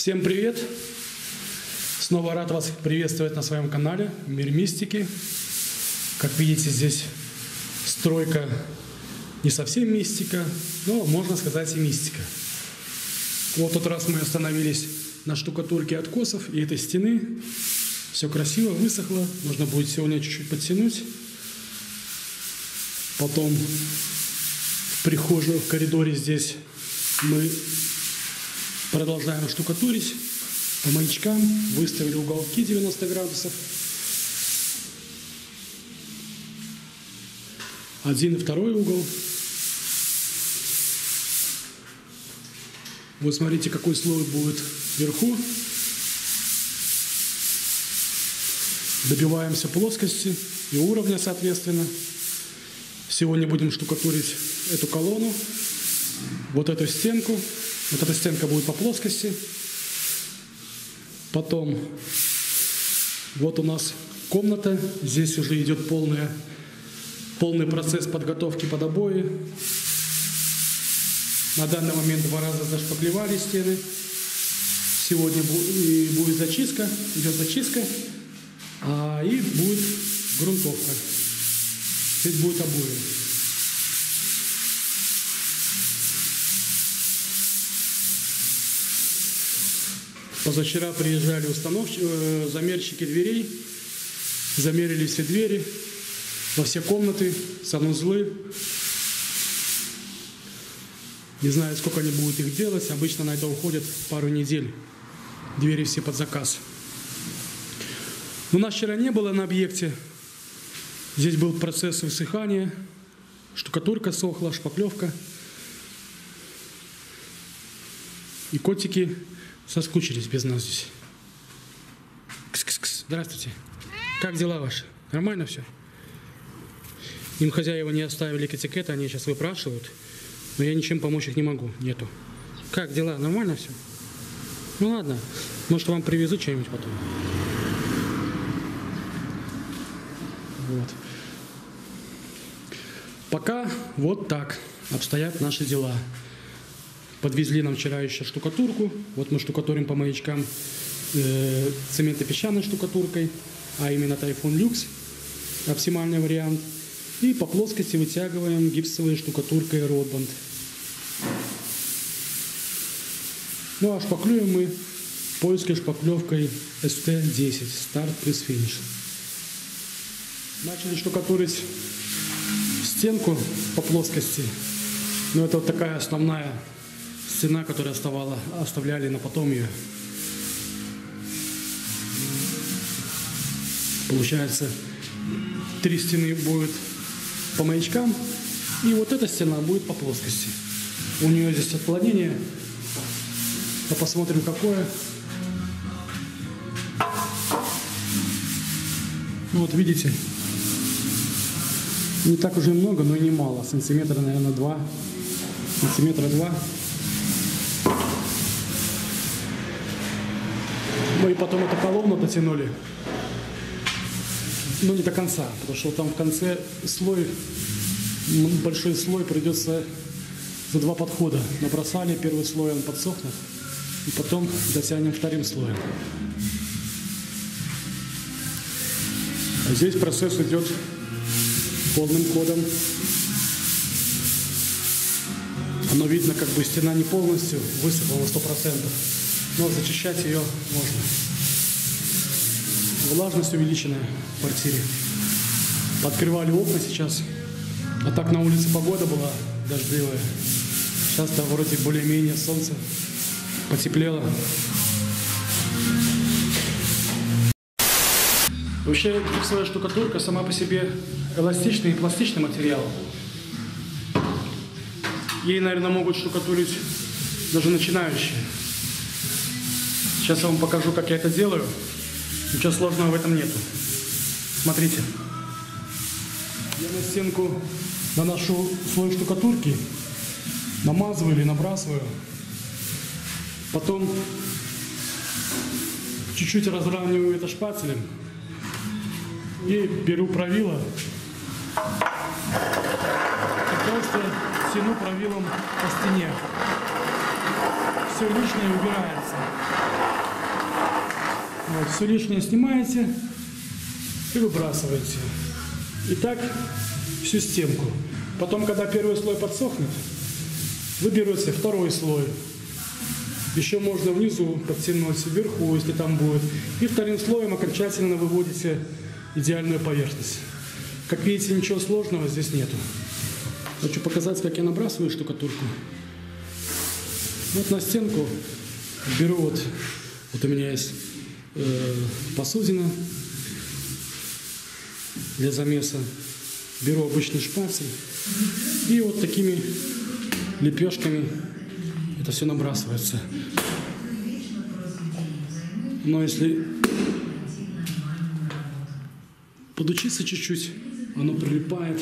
Всем привет! Снова рад вас приветствовать на своем канале Мир Мистики. Как видите, здесь стройка не совсем мистика, но можно сказать и мистика. Вот тот раз мы остановились на штукатурке откосов и этой стены. Все красиво, высохло. Нужно будет сегодня чуть-чуть подтянуть. Потом в прихожую, в коридоре здесь мы продолжаем штукатурить по маячкам. Выставили уголки 90 градусов. Один и второй угол. Вот смотрите, какой слой будет вверху. Добиваемся плоскости и уровня, соответственно. Сегодня будем штукатурить эту колонну, вот эту стенку. Вот эта стенка будет по плоскости. Потом вот у нас комната. Здесь уже идет полная, полный процесс подготовки под обои. На данный момент два раза зашпаклевали стены. Сегодня будет зачистка, идет зачистка, а и будет грунтовка. Здесь будет обои. Позавчера приезжали установщики, э, замерщики дверей, замерили все двери во все комнаты, санузлы, не знаю, сколько они будут их делать. Обычно на это уходит пару недель. Двери все под заказ. Но нас вчера не было на объекте. Здесь был процесс высыхания. Штукатурка сохла, шпаклевка. И котики соскучились без нас здесь. Кс -кс -кс. Здравствуйте. Как дела ваши? Нормально все? Им хозяева не оставили китикета, они сейчас выпрашивают. Но я ничем помочь их не могу, нету. Как дела? Нормально все? Ну ладно, может вам привезу что-нибудь потом. Вот. Пока вот так обстоят наши дела. Подвезли нам вчера еще штукатурку. Вот мы штукатурим по маячкам э, цементопесчаной штукатуркой, а именно Typhoon Lux, оптимальный вариант. И по плоскости вытягиваем гипсовой штукатуркой Родбанд. Ну а шпаклюем мы поиской шпаклевкой ST10, старт плюс финиш. Начали штукатурить стенку по плоскости. Но это вот такая основная стена, которая оставала, оставляли на потом ее. Получается, три стены будет по маячкам, и вот эта стена будет по плоскости. У нее здесь отклонение а посмотрим, какое. Ну, вот видите, не так уже много, но и не мало. Сантиметра, наверное, два. Сантиметра два. Ну и потом эту колонну дотянули. Но не до конца, потому что там в конце слой, большой слой придется за два подхода. Набросали первый слой, он подсохнет и потом дотянем вторым слоем. А здесь процесс идет полным ходом. Оно видно, как бы стена не полностью высохла на 100%, но зачищать ее можно. Влажность увеличенная в квартире. Подкрывали окна сейчас. А так на улице погода была дождливая. Сейчас-то вроде более-менее солнце потеплело. Вообще гипсовая штукатурка сама по себе эластичный и пластичный материал. Ей, наверное, могут штукатурить даже начинающие. Сейчас я вам покажу, как я это делаю. Ничего сложного в этом нету. Смотрите. Я на стенку наношу слой штукатурки, намазываю или набрасываю. Потом чуть-чуть разравниваю это шпателем и беру правило и просто тяну правилом по стене. Все лишнее убирается. Вот, все лишнее снимаете и выбрасываете. И так всю стенку. Потом, когда первый слой подсохнет, вы берете второй слой. Еще можно внизу подтянуть, вверху, если там будет. И вторым слоем окончательно выводите идеальную поверхность. Как видите, ничего сложного здесь нету. Хочу показать, как я набрасываю штукатурку. Вот на стенку беру вот, вот у меня есть посудина для замеса. Беру обычный шпатель и вот такими лепешками это все набрасывается. Но если подучиться чуть-чуть, оно прилипает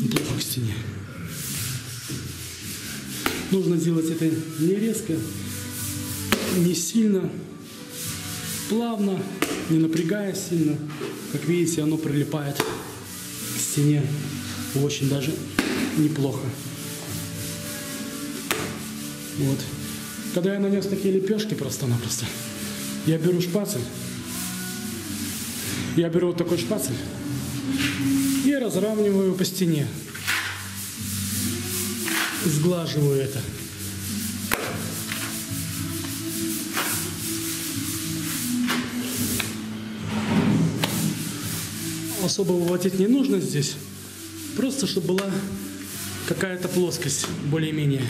неплохо к стене. Нужно делать это не резко, не сильно, плавно, не напрягая сильно. Как видите, оно прилипает к стене очень даже неплохо. Вот. Когда я нанес такие лепешки просто-напросто, я беру шпатель, я беру вот такой шпатель и разравниваю по стене. Сглаживаю это. Особо выводить не нужно здесь. Просто, чтобы была какая-то плоскость более-менее.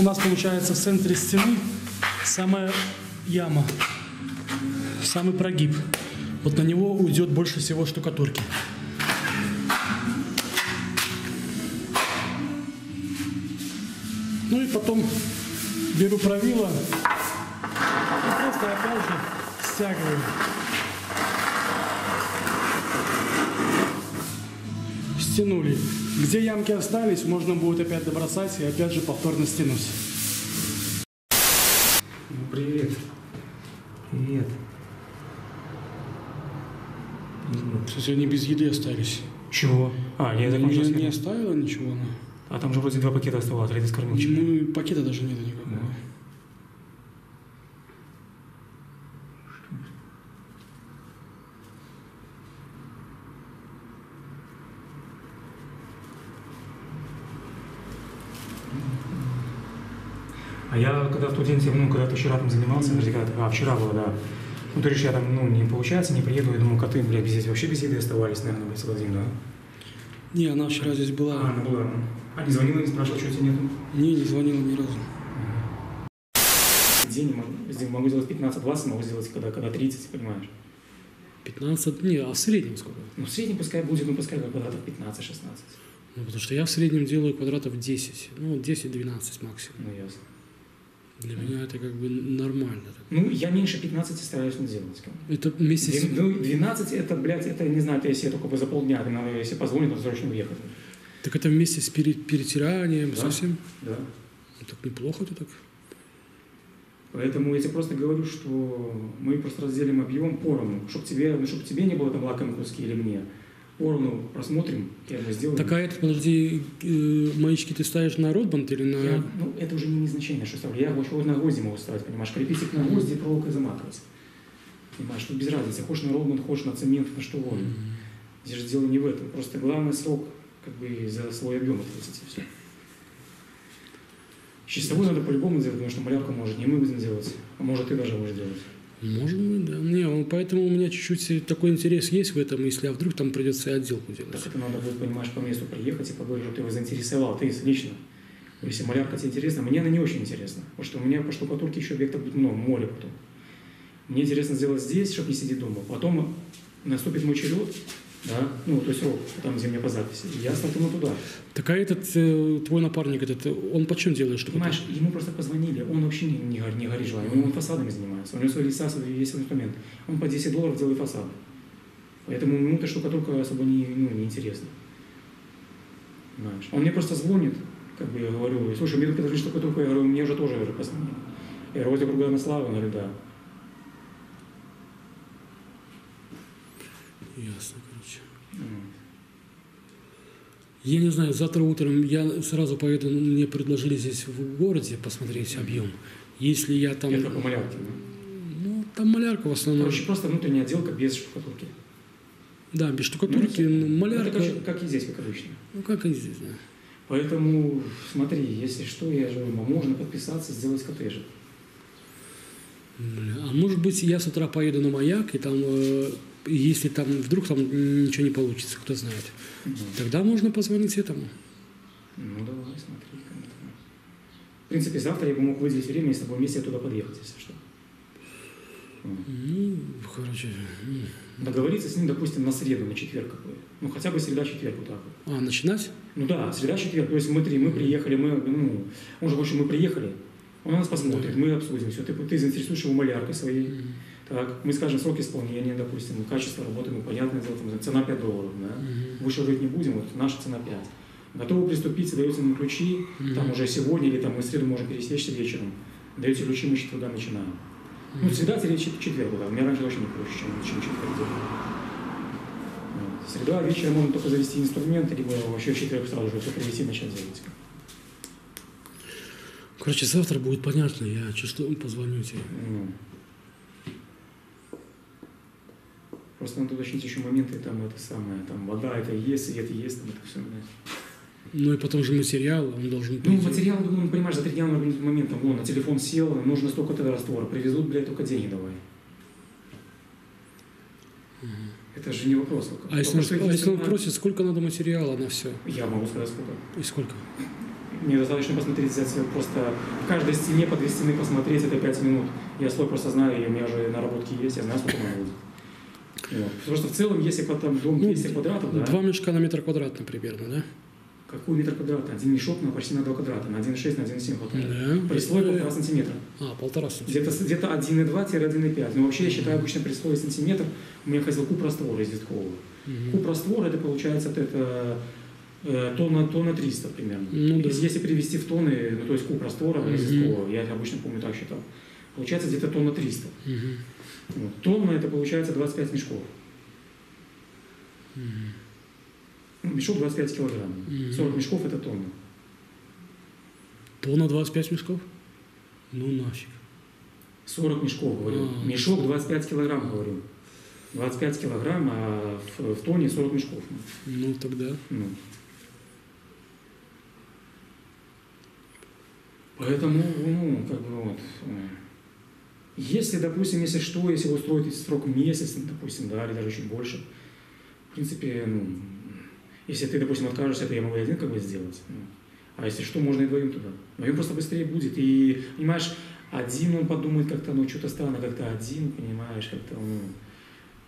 у нас получается в центре стены самая яма, самый прогиб. Вот на него уйдет больше всего штукатурки. Потом беру правило и просто опять же стягиваю. Стянули. Где ямки остались, можно будет опять добросать и опять же повторно стянуть. Ну, привет. Привет. Кстати, они без еды остались. Чего? А, я не, закончился. не оставила ничего она. А там же вроде два пакета оставалось, или ты скормил чего? Ну, пакета даже нет никакого. Да. А я когда в тот день, ну, когда ты вчера там занимался, подожди, когда а, вчера было, да. Ну, ты решил, я там, ну, не получается, не приеду, я думаю, коты, блядь, здесь вообще без еды оставались, наверное, целый день, да? Не, она вчера здесь А, была. она была. А не звонила, не спрашивала, что у тебя нету? Не, не звонила ни разу. День могу, могу сделать 15-20, могу сделать когда, когда 30, понимаешь? 15, не, а в среднем сколько? Ну, в среднем пускай будет, ну, пускай квадратов 15-16. Ну, потому что я в среднем делаю квадратов 10. Ну, 10-12 максимум. Ну, ясно. Для меня это как бы нормально. Ну, я меньше 15 стараюсь не делать. Это. Две- Ну, 12 это, блядь, это, не знаю, это если я только бы за полдня, надо, если позволит, то срочно уехать. Так это вместе с пере- перетиранием Да. совсем. Да. Ну, так неплохо-то так. Поэтому я тебе просто говорю, что мы просто разделим объем поровну, чтобы тебе, ну, чтобы тебе не было там лакомые куски или мне. Поровну просмотрим, я сделаем. Так а это, подожди, э, маячки ты ставишь на ротбанд или на... Я- ну, это уже не имеет значения, что ставлю. Я еще на гвозди могу ставить, понимаешь, крепить их на гвозди и проволокой заматывать. Понимаешь, тут без разницы, хочешь на роллман, хочешь на цемент, на что угодно. Мгм. Здесь же дело не в этом. Просто главный срок, как бы, за свой объем ответить, и все. Чистовой надо по-любому делать, потому что малярку может не мы будем делать, а может ты даже будешь делать. Может быть, да. Не, поэтому у меня чуть-чуть такой интерес есть в этом, если а вдруг там придется отделку делать. Так это надо будет, понимаешь, по месту приехать и поговорить, чтобы ты его заинтересовал, ты лично. Если малярка тебе интересна, мне она не очень интересна, потому что у меня по штукатурке еще объектов будет много, море потом. Мне интересно сделать здесь, чтобы не сидеть дома. Потом наступит мой черед, да, ну, то есть срок, там, где мне по записи, я стартану туда. Так а этот, э, твой напарник, этот, он почем делает что Понимаешь, ему просто позвонили, он вообще не, не, не горит желанием, он фасадами занимается, у него свой леса, весь инструмент. Он по 10 долларов делает фасад. Поэтому ему эта штукатурка особо не, ну, не интересна. Понимаешь? Он мне просто звонит, как бы я говорю, слушай, мне тут предложили штукатурку, я говорю, мне уже тоже уже позвонили. Я говорю, вот я кругом слава, он говорит, да. Ясно, короче. Вот. Я не знаю, завтра утром я сразу поеду, ну, мне предложили здесь в городе посмотреть объем. Если я там... Это по малярке, да? Ну, там малярка в основном. Короче, просто внутренняя отделка без штукатурки. Да, без штукатурки, ну, Ну, малярка. это как, как и здесь, как обычно. Ну, как и здесь, да. Поэтому, смотри, если что, я же говорю, можно подписаться, сделать коттеджик. А может быть, я с утра поеду на маяк, и там, э, если там вдруг там ничего не получится, кто знает. Тогда можно позвонить этому. Ну, давай, смотри. В принципе, завтра я бы мог выделить время и с тобой вместе туда подъехать, если что. Ну, короче. Договориться с ним, допустим, на среду, на четверг какой. Ну, хотя бы среда-четверг вот так вот. А, начинать? Ну да, среда-четверг. То есть мы три, мы приехали, мы, ну, он же, общем, мы приехали, он на нас посмотрит, мы обсудим все. Ты, ты заинтересуешь его маляркой своей. Так, мы скажем срок исполнения, допустим, качество работы, ну, понятное дело, там, цена 5 долларов, да. Мгм. Выше жить не будем, вот наша цена 5. Готовы приступить, даете нам ключи, там уже сегодня или там мы в среду можем пересечься вечером. Даете ключи, мы с четверга начинаем. Ну, среда четверг, да. У меня раньше вообще не проще, чем, чем четверг делать. Среда, вечером можно только завести инструмент, либо вообще в четверг сразу же все привести и начать делать. Короче, завтра будет понятно, я чувствую, позвоню тебе. Ну. Просто надо уточнить еще моменты, там это самое, там вода это есть, свет есть, там это все. Ну и потом же материал, он должен Ну, прийти. материал, ну, понимаешь, за три дня момент, там, вон, на телефон сел, нужно столько тогда раствора, привезут, блядь, только деньги давай. Это же не вопрос. только. А если, Только он, а если он просит, сколько надо материала на все? Я могу сказать сколько. И сколько? Мне достаточно посмотреть, взять просто в каждой стене по две стены посмотреть, это 5 минут. Я слой просто знаю, и у меня уже наработки есть, я знаю, сколько надо будет. Вот. Потому что в целом, если там дом Ну, 200 квадратов, да, Два мешка на метр квадратный примерно, да? какой метр квадрата? Один мешок на почти на 2 квадрата, на 1,6, на 1,7 хватает. Да. Прислой Это- полтора сантиметра. А, полтора сантиметра. Где-то где 1,2-1,5. Но вообще я считаю обычно при слое сантиметр у меня ходил куб раствора известкового. Мгм. Куб раствора это получается это э, тонна, тонна 300 примерно. Ну да. если, если перевести в тонны, ну, то есть куб раствора Мгм. известкового, я обычно помню так считал, получается где-то тонна 300. Мгм. Вот. Тонна это получается 25 мешков. Ну, мешок 25 килограмм. Мгм. 40 мешков это тонна. Тонна 25 мешков? Ну нафиг. 40 мешков, говорю. А. Мешок 25 килограмм, говорю. 25 килограмм, а в, в тонне 40 мешков. Ну тогда. Ну. Поэтому, ну, как бы вот. Если, допустим, если что, если вы устроите срок месяц, допустим, да, или даже чуть больше, в принципе, ну, если ты, допустим, откажешься, то я могу один как бы сделать. ну. А если что, можно и вдвоем туда. Вдвоем просто быстрее будет. И, понимаешь, один он подумает как-то, ну, что-то странно, как-то один, понимаешь, как-то, ну,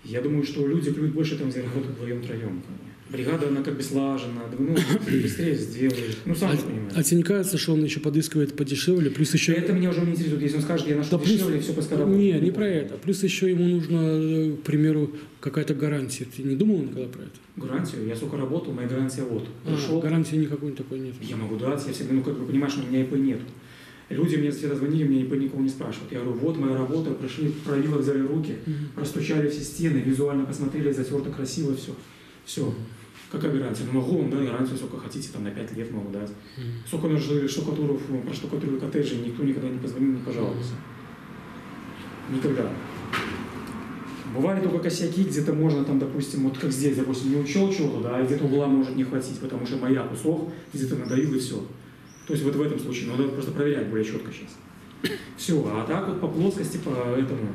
я думаю, что люди плюют больше там, где работают вдвоем-троем. бы. Бригада, она как бы слажена, ну, быстрее сделаешь. Ну, сам А, понимаешь. а тебе не кажется, что он еще подыскивает подешевле, плюс еще... Это меня уже не интересует. Если он скажет, я нашел Да плюс- дешевле, все работает. Не, не про это. Плюс еще ему нужно, э, к примеру, какая-то гарантия. Ты не думал никогда про это? Гарантию. Я сколько работал, моя гарантия вот. А, Пришел, гарантии никакой такой нет. я могу дать, я всегда, ну, как бы, понимаешь, у меня ИП нету. Люди мне всегда звонили, мне ИП никого не спрашивают. Я говорю, вот моя работа, пришли, правила взяли руки, простучали все стены, визуально посмотрели, затерто красиво, все. Все. Какая гарантия? Ну, могу вам дать гарантию, сколько хотите, там, на 5 лет могу дать. Мгм. Сколько нужно штукатуров, про штукатуру коттеджи, никто никогда не позвонил, не пожаловался. Никогда. Бывали только косяки, где-то можно там, допустим, вот как здесь, допустим, не учел чего-то, да, и где-то угла может не хватить, потому что маяк усох, где-то надавил и все. То есть вот в этом случае надо просто проверять более четко сейчас. Все, а так вот по плоскости, по этому,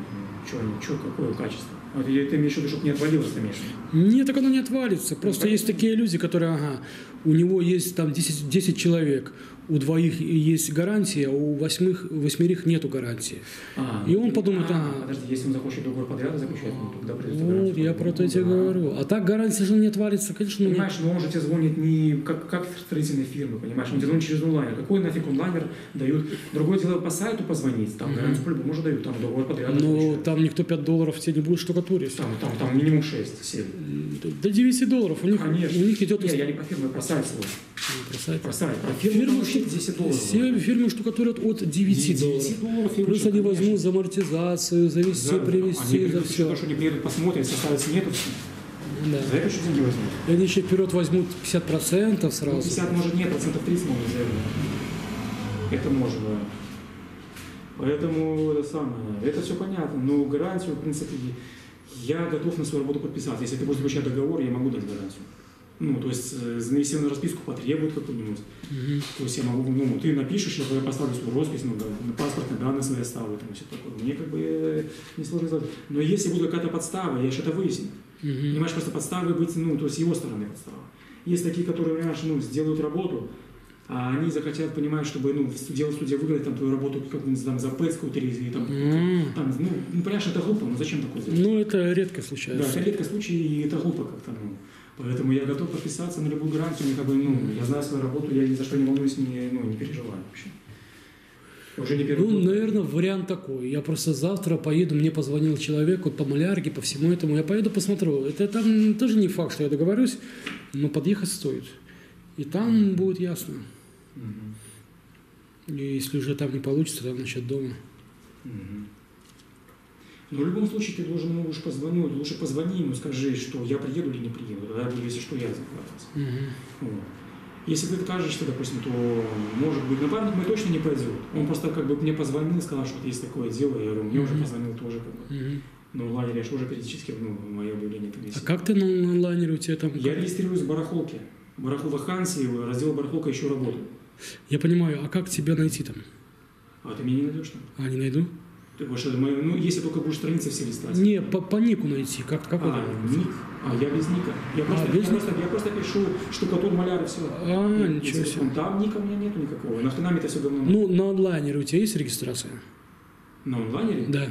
что, что, какое качество. Вот ты имеешь в виду, чтобы не отвалилось, конечно. Нет, так оно не отвалится. Просто Ну, есть такие люди, которые, ага, у него есть там 10, 10 человек, у двоих есть гарантия, а у восьмых, восьмерых нету гарантии. А, И он подумает, а, ага. Подожди, если он захочет договор подряда заключать, ну, тогда придется Вот, гарантию. я про это тебе Да. говорю. А так гарантия же не отвалится, конечно, ну, Понимаешь, но он же тебе звонит не как, как строительные фирмы, понимаешь, он тебе звонит через онлайнер. Какой нафиг онлайнер дают? Другое дело по сайту позвонить, там гарантию по-любому уже дают, там договор подряда но заключают. там никто 5 долларов тебе не будет штукатурить. Там, там, там минимум 6, 7. До- До 9 долларов. У них, Конечно. у них идет Не, я не про фирму, я про сайт. Про сайт. Про сайт. Про фирму, Фирмы, там вообще 10 долларов. все фирмы штукатурят от 9 долларов. 10 долларов и Плюс они конечно. возьмут за амортизацию, за вести, За- привезти, они за все. То, что они приедут, посмотрят, составят смету, Да. За это еще деньги возьмут. И они еще вперед возьмут 50% Ну, сразу. 50 может нет, процентов 30 можно заявить. Это да. Поэтому это самое, это все понятно, но гарантию, в принципе, я готов на свою работу подписаться. Если ты будешь заключать договор, я могу дать гарантию. Ну, то есть, э, занести на расписку потребует какую-нибудь. Мгм. То есть я могу, ну, ты напишешь, я поставлю свою роспись, ну, да, на паспортные данные свои оставлю, там, все такое. Мне как бы э, не сложно сделать. Но если будет какая-то подстава, я это выясню. Мгм. Понимаешь, просто подставы быть, ну, то есть его стороны подстава. Есть такие, которые, понимаешь, ну, сделают работу, а они захотят, понимаешь, чтобы, ну, в- дело судья выиграть там твою работу, как бы, там, за пэц какую-то или там, М. там, ну, ну, понимаешь, это глупо, ну, зачем такое делать? Ну, это редко Да, случается. это редкий случай, и это глупо как-то, ну. Поэтому я готов подписаться на любую гарантию, как бы, ну, я знаю свою работу, я ни за что не волнуюсь, не, ну, не переживаю вообще. Уже не первый Ну, год. наверное, вариант такой. Я просто завтра поеду, мне позвонил человек вот по малярке, по всему этому. Я поеду посмотрю. Это там тоже не факт, что я договорюсь, но подъехать стоит. И там будет ясно. Мгм. И если уже там не получится, там насчет дома. Мгм. Но в любом случае ты должен ему уж позвонить, лучше позвони ему, скажи, что я приеду или не приеду, тогда буду, если что, я заплатился. Мгм. Вот. Если ты откажешься, допустим, то, может быть, напарник мой точно не пойдет. Он просто как бы мне позвонил и сказал, что есть такое дело. Я говорю, мне уже Мгм. позвонил тоже как бы. Но в лагере я же уже периодически, ну, мое объявление там А висит. как ты на на онлайнере у тебя там? Я регистрируюсь в барахолке. Барахол вакансии, раздел барахолка еще работаю. Я понимаю, а как тебя найти там? А ты меня не найдешь там? А, не найду? Ты будешь, это моё- ну, если только будешь страницы все листать. Не, по, по нику найти. Как, как А, это? ник. А, я без ника. Я просто, без я, просто, я просто пишу штукатур, маляр и все. А, ничего себе. Там ника у меня нету никакого. На мне это все давно? Ну, на онлайнере у тебя есть регистрация? На онлайнере? Да.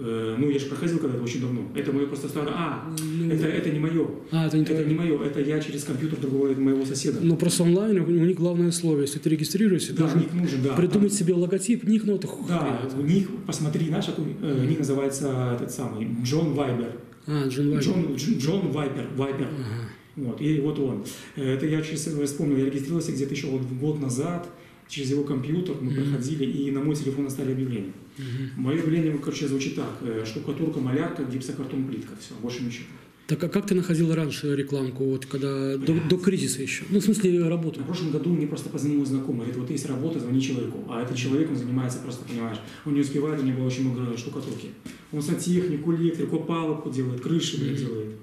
Э, ну, я же проходил когда-то очень давно. Это мое просто старое... А, Ну, это, это не мое. А, это не Это твое. не мое. Это я через компьютер другого моего соседа. Ну, просто онлайн у них главное условие. Если ты регистрируешься, да, ник нужен, да. придумать себе логотип, ник, ну, это хуй. Да, ник, посмотри, наш э, ник называется этот самый, Джон Вайбер. А, Джон Вайбер. Джон, Дж- Джон Вайбер, Вайбер. Ага. Вот, и вот он. Э, Это я через вспомнил, я регистрировался где-то еще вот год назад, через его компьютер мы Мгм. проходили, и на мой телефон оставили объявление. Мгм. Мое объявление, короче, звучит так. э, Штукатурка, малярка, гипсокартон, плитка. Все, больше ничего. Так а как ты находил раньше рекламку, вот когда до, до кризиса еще? Ну, в смысле, работу. На прошлом году мне просто позвонил знакомый, говорит, вот есть работа, звони человеку. А этот человек, он занимается просто, понимаешь, он не успевает, у него было очень много штукатурки. Он сантехнику, электрику, палубку делает, крыши блядь, делает.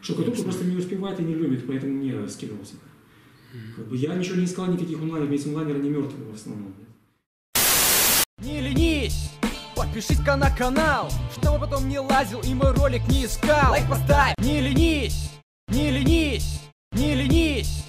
Штукатурку просто не успевает и не любит, поэтому мне скидывался. Как бы я ничего не искал, никаких онлайнеров, ведь онлайнеры не мертвые в основном. Не ленись! Подпишись-ка на канал, чтобы потом не лазил и мой ролик не искал. Лайк поставь! Не ленись! Не ленись! Не ленись!